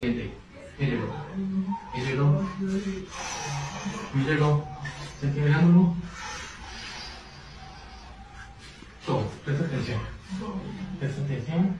对对，对这个，对这个，对这个，再听两分钟。走，这次点心，这次点心。